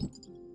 えっ?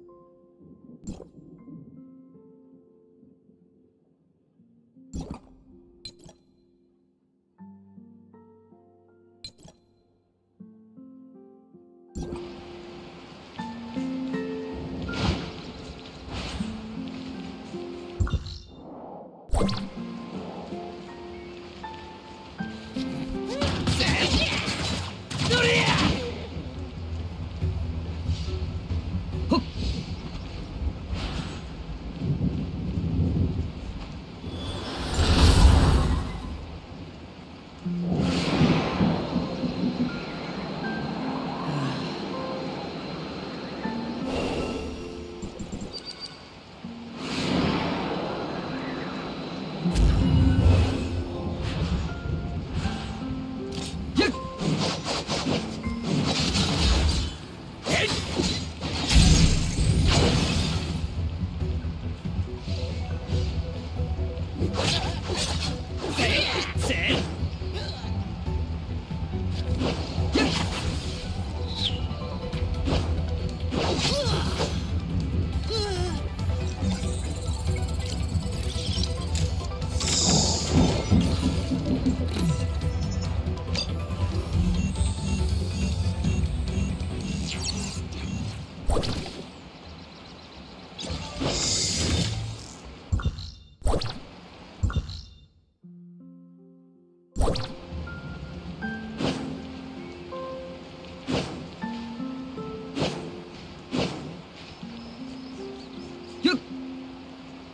よっ。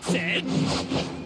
せっ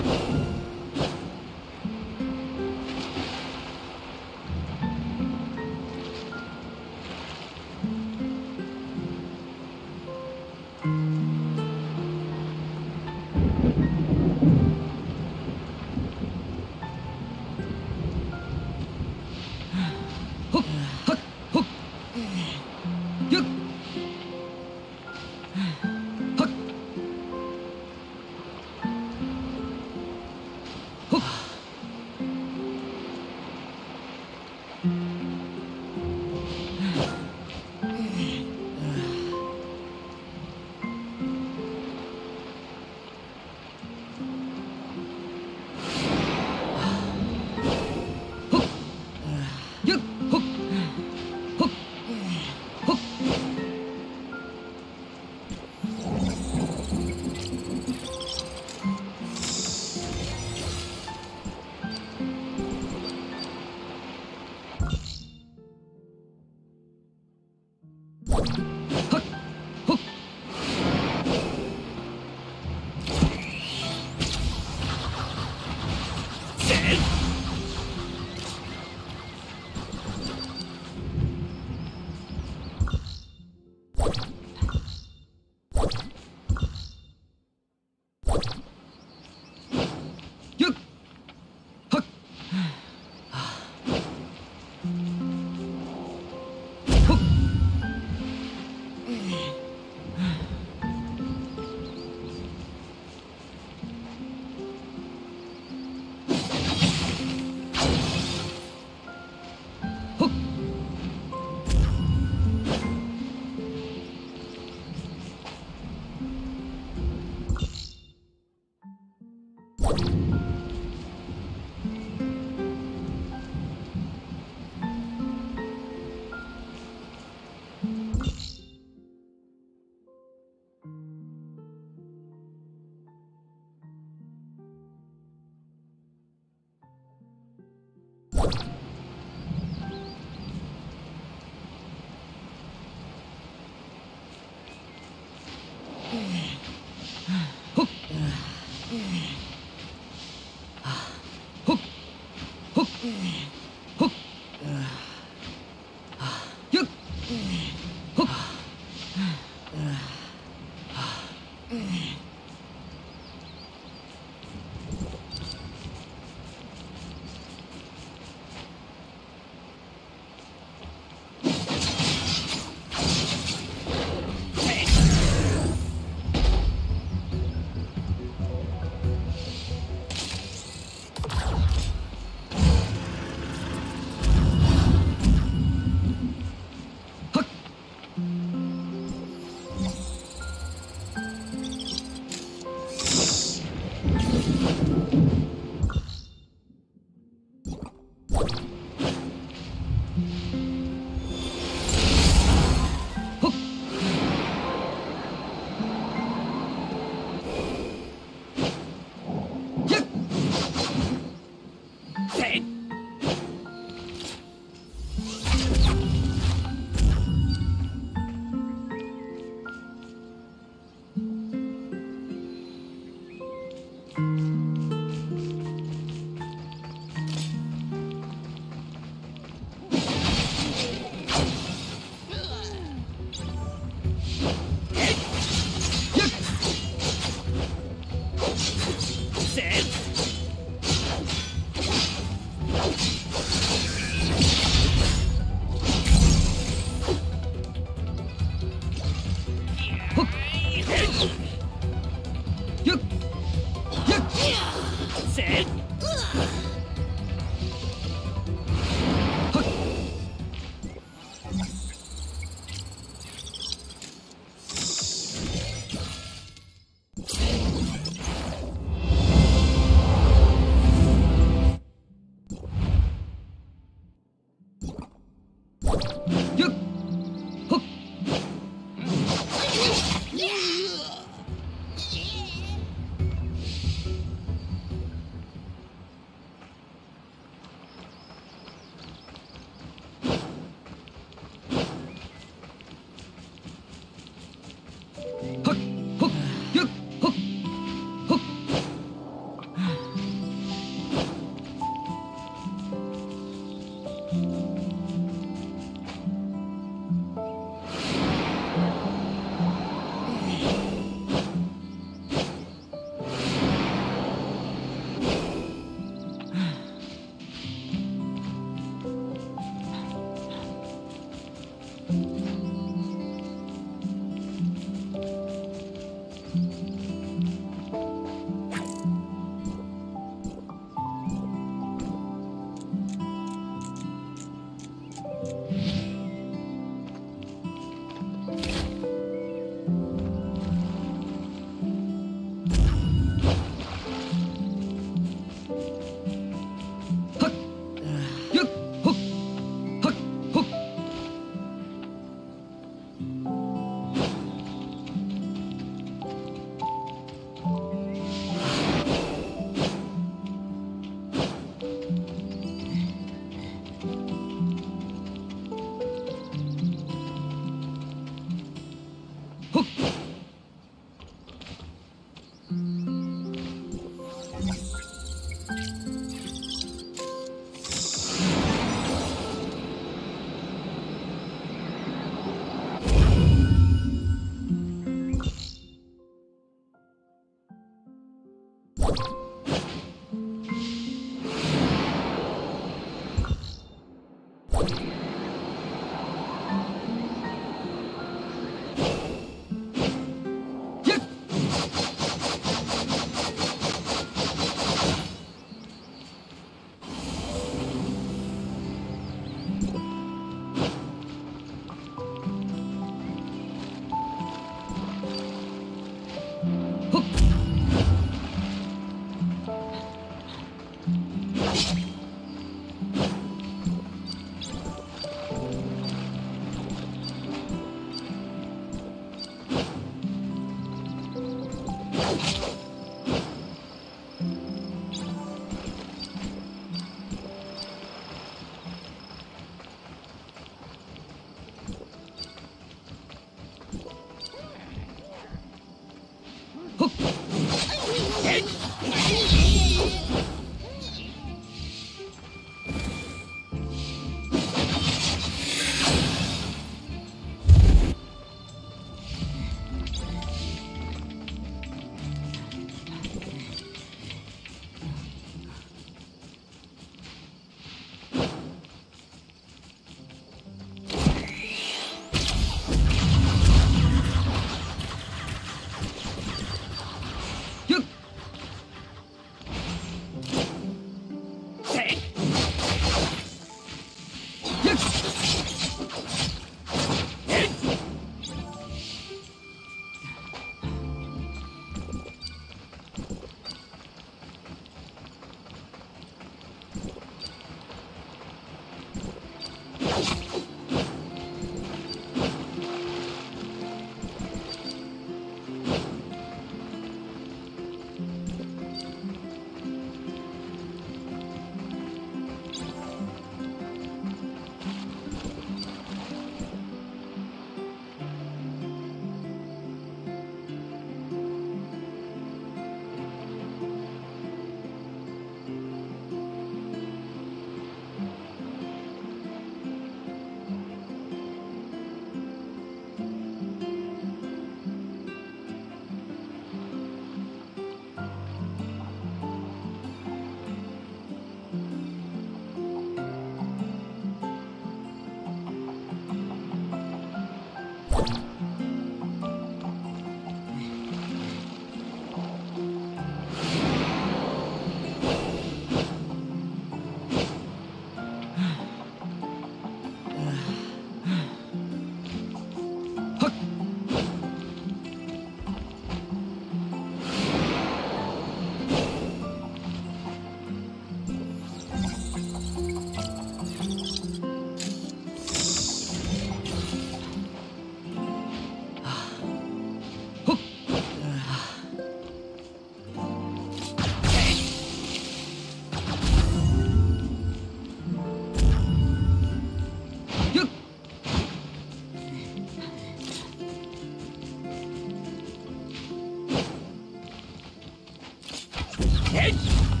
Hey!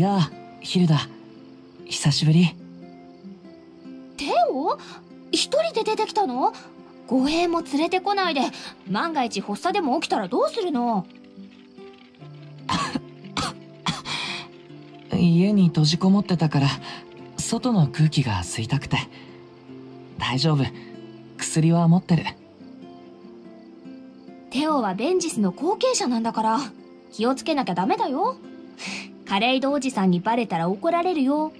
やあヒルダ久しぶり。テオ一人で出てきたの？護衛も連れてこないで万が一発作でも起きたらどうするの？家に閉じこもってたから外の空気が吸いたくて。大丈夫。薬は持ってる。テオはベンジスの後継者なんだから気をつけなきゃダメだよカレイドおじさんにバレたら怒られるよ。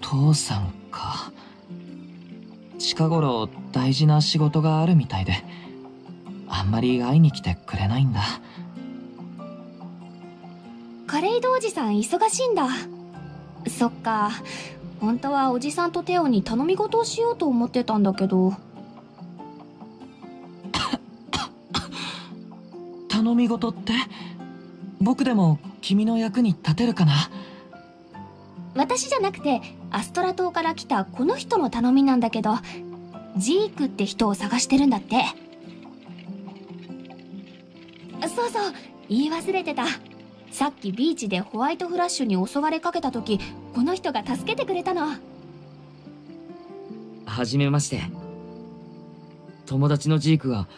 父さんか。近頃大事な仕事があるみたいであんまり会いに来てくれないんだ。カレイドおじさん忙しいんだ。そっか。本当はおじさんとテオに頼み事をしようと思ってたんだけど。頼み事って？僕でも君の役に立てるかな？私じゃなくてアストラ島から来たこの人の頼みなんだけどジークって人を探してるんだって。そうそう言い忘れてた。さっきビーチでホワイトフラッシュに襲われかけた時この人が助けてくれたの。はじめまして。友達のジークが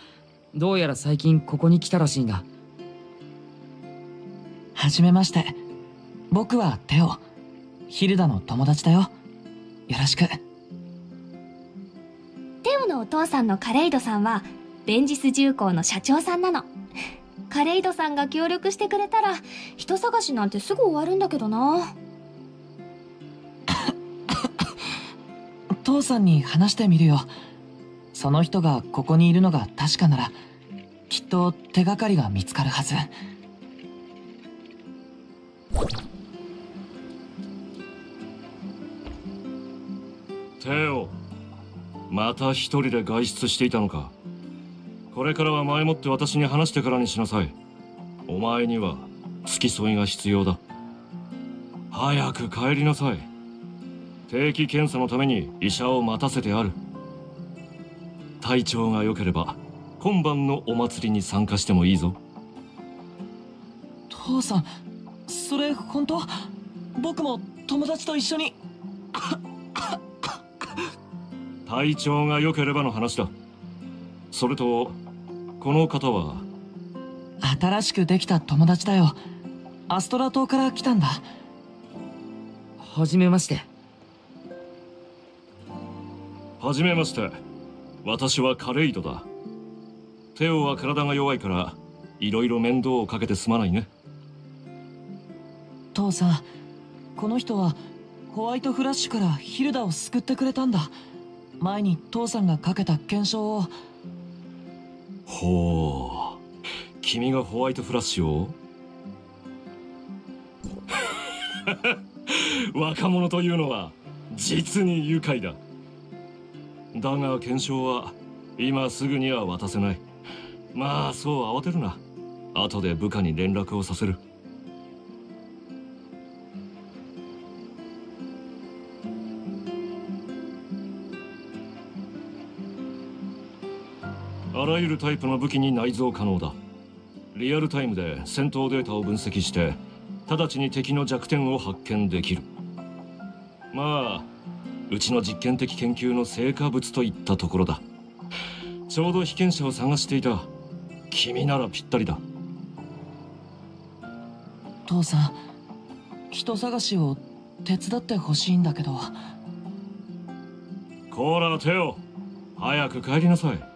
どうやら最近ここに来たらしいんだはじめまして。僕はテオ。ヒルダの友達だよ。よろしく。テオのお父さんのカレイドさんはベンジス重工の社長さんなの。カレイドさんが協力してくれたら人探しなんてすぐ終わるんだけどな。父さんに話してみるよ。その人がここにいるのが確かならきっと手がかりが見つかるはずテオまた一人で外出していたのか。これからは前もって私に話してからにしなさい。お前には付き添いが必要だ。早く帰りなさい。定期検査のために医者を待たせてある。体調が良ければ今晩のお祭りに参加してもいいぞ。父さんそれ本当？僕も友達と一緒に。体調が良ければの話だ。それとこの方は？新しくできた友達だよ。アストラ島から来たんだ。はじめまして。はじめまして。私はカレイドだ。テオは体が弱いからいろいろ面倒をかけてすまないねさんこの人はホワイトフラッシュからヒルダを救ってくれたんだ。前に父さんがかけた検証を。ほう。君がホワイトフラッシュを？若者というのは実に愉快だ。だが検証は今すぐには渡せない。まあそう慌てるな。後で部下に連絡をさせる。らゆるタイプの武器に内蔵可能だ。リアルタイムで戦闘データを分析して直ちに敵の弱点を発見できる。まあうちの実験的研究の成果物といったところだ。ちょうど被験者を探していた。君ならぴったりだ。父さん人探しを手伝ってほしいんだけど。コーラテオ早く帰りなさい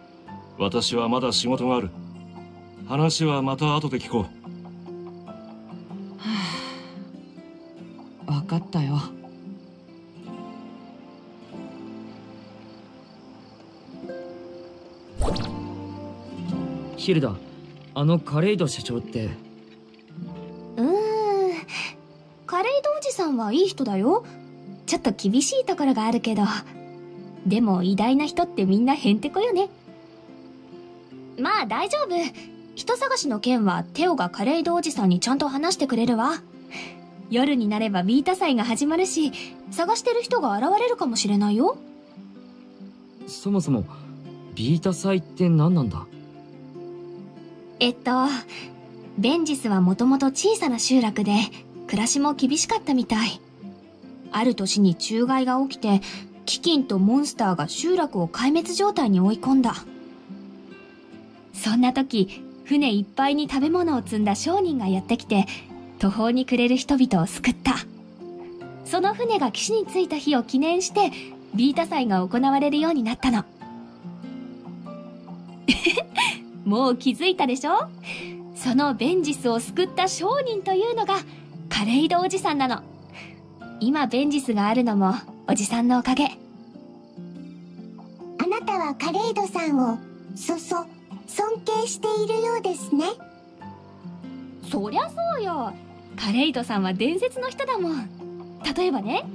私はまだ仕事がある。話はまた後で聞こう。分かったよ。ヒルダあのカレイド社長って。うーんカレイドおじさんはいい人だよ。ちょっと厳しいところがあるけど。でも偉大な人ってみんなへんてこよねまあ大丈夫人探しの件はテオがカレイドおじさんにちゃんと話してくれるわ夜になればビータ祭が始まるし探してる人が現れるかもしれないよそもそもビータ祭って何なんだ？えっとベンジスはもともと小さな集落で、暮らしも厳しかったみたい。ある年に虫害が起きて、飢饉とモンスターが集落を壊滅状態に追い込んだ。そんな時、船いっぱいに食べ物を積んだ商人がやってきて、途方に暮れる人々を救った。その船が岸に着いた日を記念して、ビータ祭が行われるようになったの。もう気づいたでしょ？そのベンジスを救った商人というのがカレイドおじさんなの。今ベンジスがあるのもおじさんのおかげ。あなたはカレイドさんを、そそ、尊敬しているようですね。そりゃそうよ。カレイドさんは伝説の人だもん。例えばね。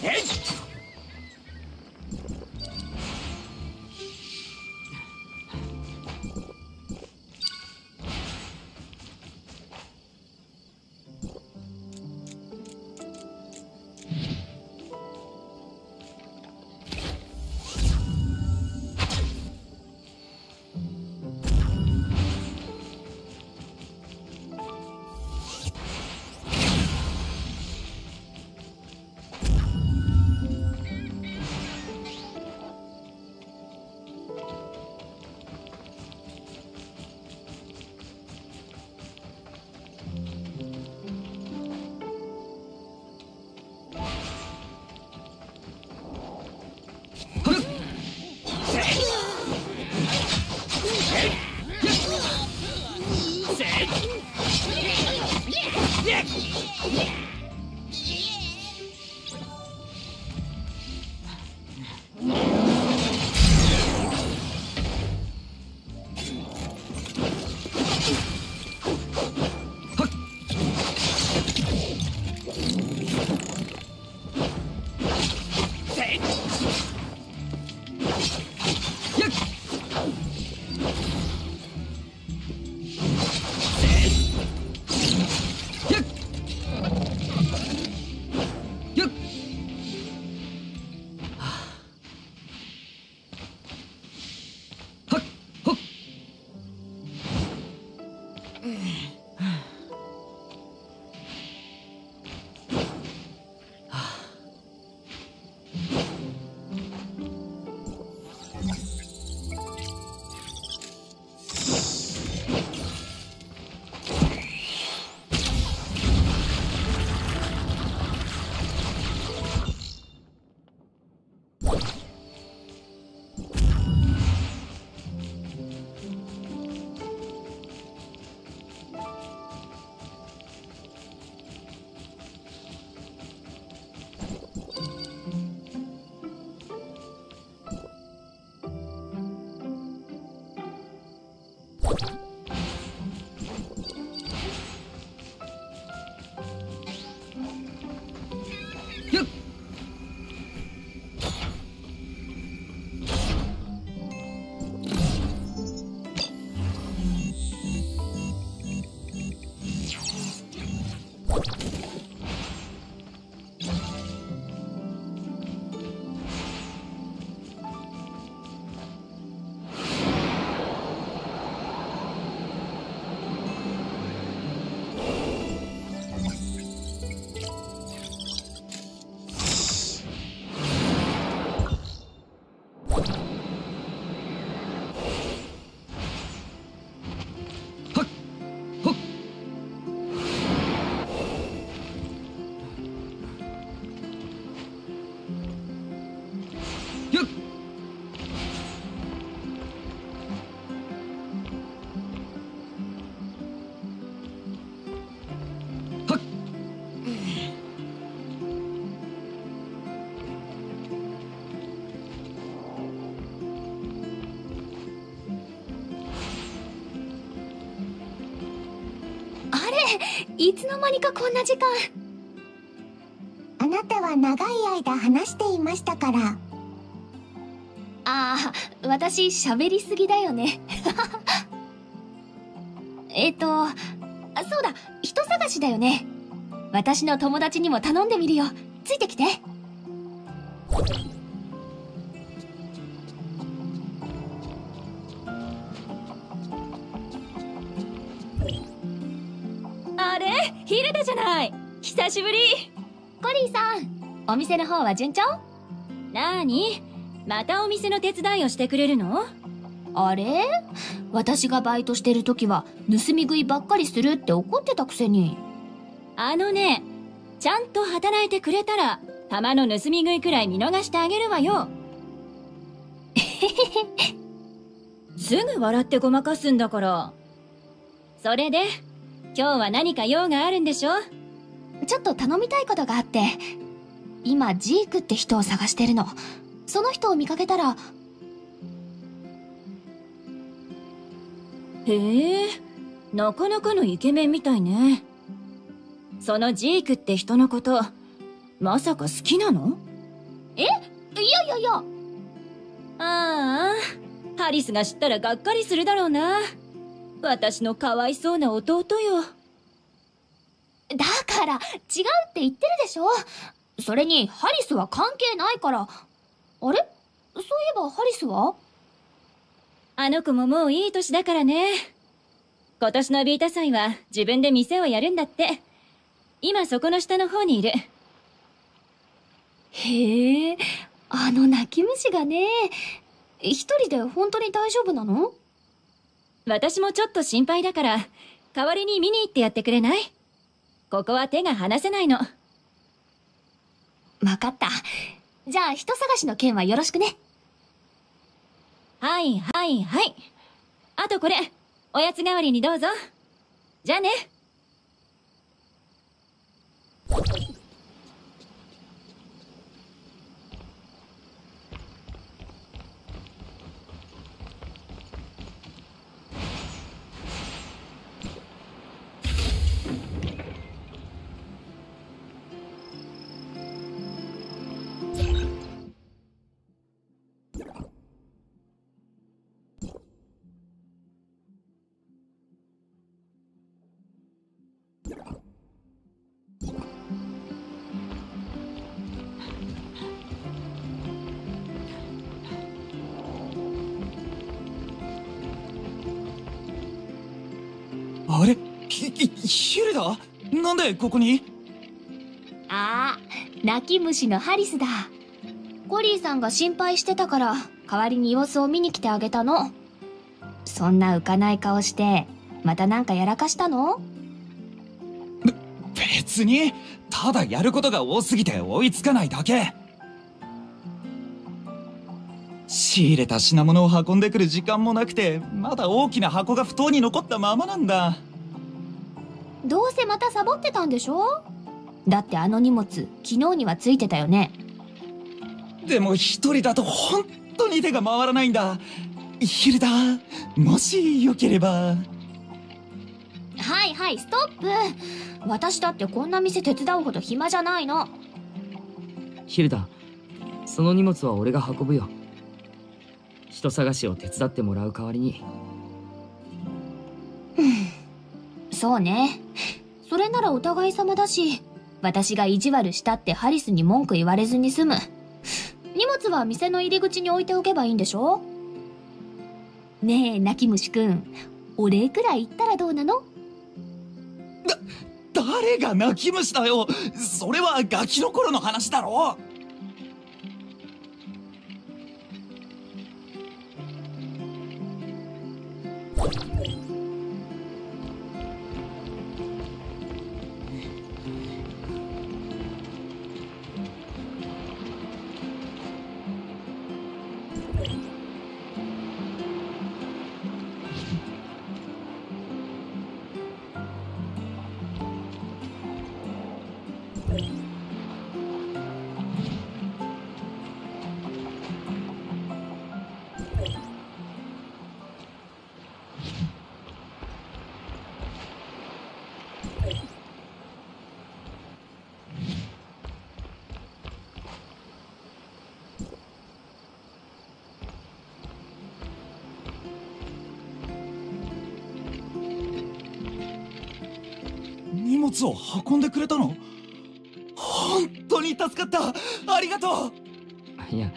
Hey! いつの間にかこんな時間。あなたは長い間話していましたから。ああ、私喋りすぎだよね。えっと、あそうだ、人探しだよね。私の友達にも頼んでみるよ。ついてきて。ヒルダじゃない。久しぶり。コリーさん、お店の方は順調？なーに？またお店の手伝いをしてくれるの？あれ？私がバイトしてる時は盗み食いばっかりするって怒ってたくせに。あのねちゃんと働いてくれたら玉の盗み食いくらい見逃してあげるわよ。すぐ笑ってごまかすんだから。それで今日は何か用があるんでしょ？ちょっと頼みたいことがあって、今ジークって人を探してるの。その人を見かけたら、へえなかなかのイケメンみたいね。そのジークって人のことまさか好きなの？いやいやいや、ああハリスが知ったらがっかりするだろうな私のかわいそうな弟よ。だから、違うって言ってるでしょ。それに、ハリスは関係ないから。あれ？そういえばハリスは？あの子ももういい年だからね。今年のビータ祭は自分で店をやるんだって。今そこの下の方にいる。へえ、あの泣き虫がね。一人で本当に大丈夫なの？私もちょっと心配だから代わりに見に行ってやってくれない？ここは手が離せないの。わかった。じゃあ人探しの件はよろしくね。はいはいはい。あとこれおやつ代わりにどうぞ。じゃあねヒルダ？なんでここに？ああ、泣き虫のハリスだ。コリーさんが心配してたから、代わりに様子を見に来てあげたの。そんな浮かない顔して、またなんかやらかしたの？別に、ただやることが多すぎて追いつかないだけ。仕入れた品物を運んでくる時間もなくて、まだ大きな箱が不当に残ったままなんだ。どうせまたサボってたんでしょ？だってあの荷物、昨日にはついてたよね。でも一人だと本当に手が回らないんだ。ヒルダ、もしよければ。はいはい、ストップ私だってこんな店手伝うほど暇じゃないの。ヒルダその荷物は俺が運ぶよ人探しを手伝ってもらう代わりにそうね。それならお互い様だし、私が意地悪したってハリスに文句言われずに済む。荷物は店の入り口に置いておけばいいんでしょ？ねえ、泣き虫くん。お礼くらい言ったらどうなの？だ、誰が泣き虫だよそれはガキの頃の話だろ荷物を運んでくれたの？本当に助かった。ありがといや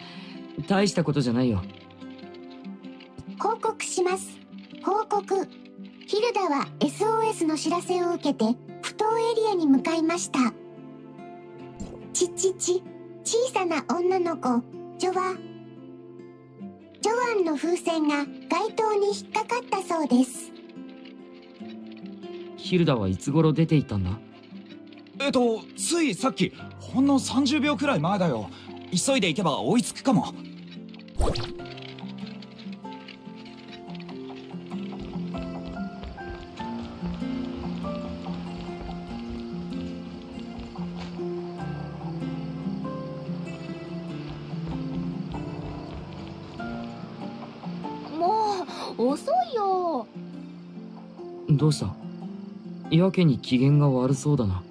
大したことじゃないよ。報告します。報告。ヒルダは SOS の知らせを受けて不当エリアに向かいました。ちちち。小さな女の子。ジョワ。ジョアンの風船が街灯に引っかかったそうですヒルダはいつ頃出て行ったんだ？えっとついさっきほんの30秒くらい前だよ。急いで行けば追いつくかも。やけに機嫌が悪そうだな。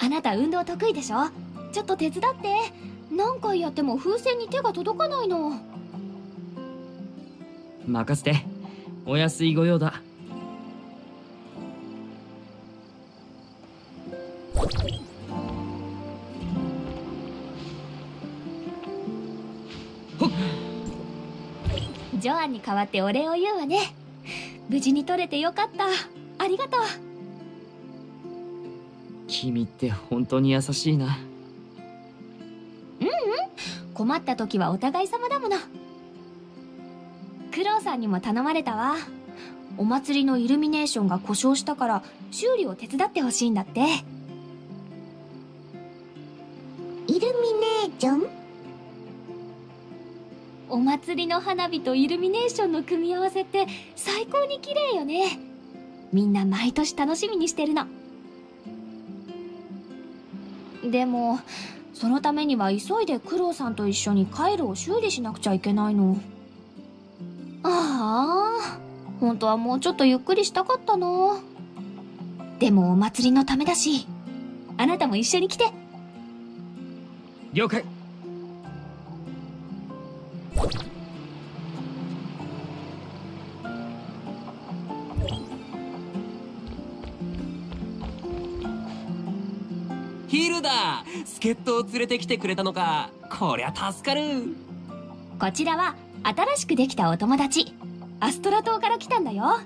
あなた運動得意でしょ？ちょっと手伝って。何回やっても風船に手が届かないの。任せて。お安いご用だ。ジョアンに代わってお礼を言うわね。無事に取れてよかったありがとう。君って本当に優しいな。困った時はお互い様だもの。クロウさんにも頼まれたわ。お祭りのイルミネーションが故障したから修理を手伝ってほしいんだって。イルミネーション？お祭りの花火とイルミネーションの組み合わせって最高に綺麗よねみんな毎年楽しみにしてるの。でもそのためには急いでクロウさんと一緒に回路を修理しなくちゃいけないの。ああ本当はもうちょっとゆっくりしたかったなでもお祭りのためだしあなたも一緒に来て。了解。助っ人を連れてきてくれたのか。こりゃ助かる。こちらは新しくできたお友達。アストラ島から来たんだよ。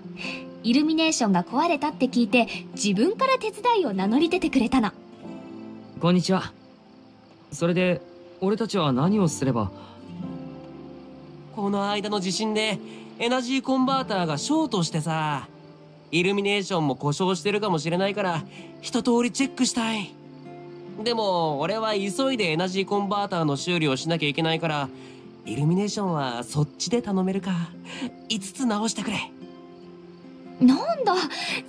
イルミネーションが壊れたって聞いて自分から手伝いを名乗り出てくれたの。こんにちは。それで俺たちは何をすれば？この間の地震でエナジーコンバーターがショートしてさイルミネーションも故障してるかもしれないから一通りチェックしたいでも俺は急いでエナジーコンバーターの修理をしなきゃいけないからイルミネーションはそっちで頼めるか5つ直してくれ。なんだ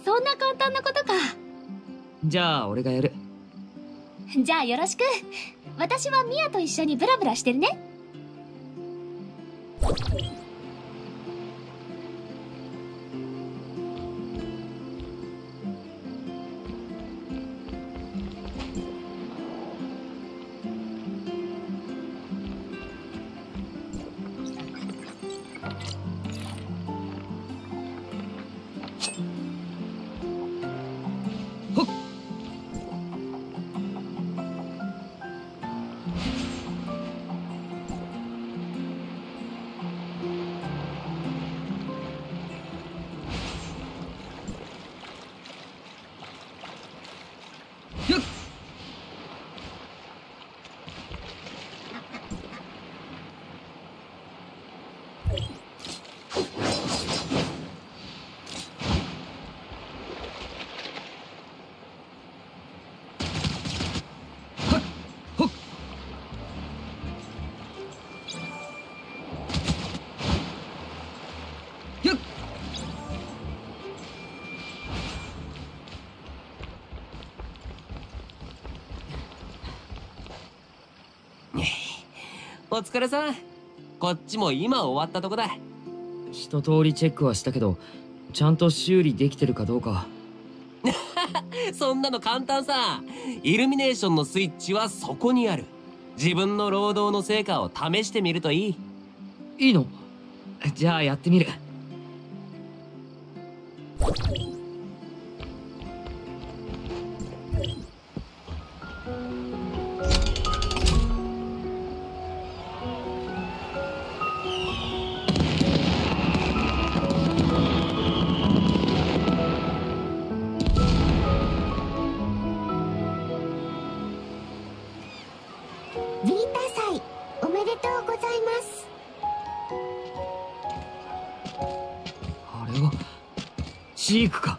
そんな簡単なことか。じゃあ俺がやる。じゃあよろしく。私はミヤと一緒にブラブラしてるね疲れさん。こっちも今終わったとこだ。一通りチェックはしたけどちゃんと修理できてるかどうか。そんなの簡単さ。イルミネーションのスイッチはそこにある。自分の労働の成果を試してみるといい。いいの？じゃあやってみるジークか。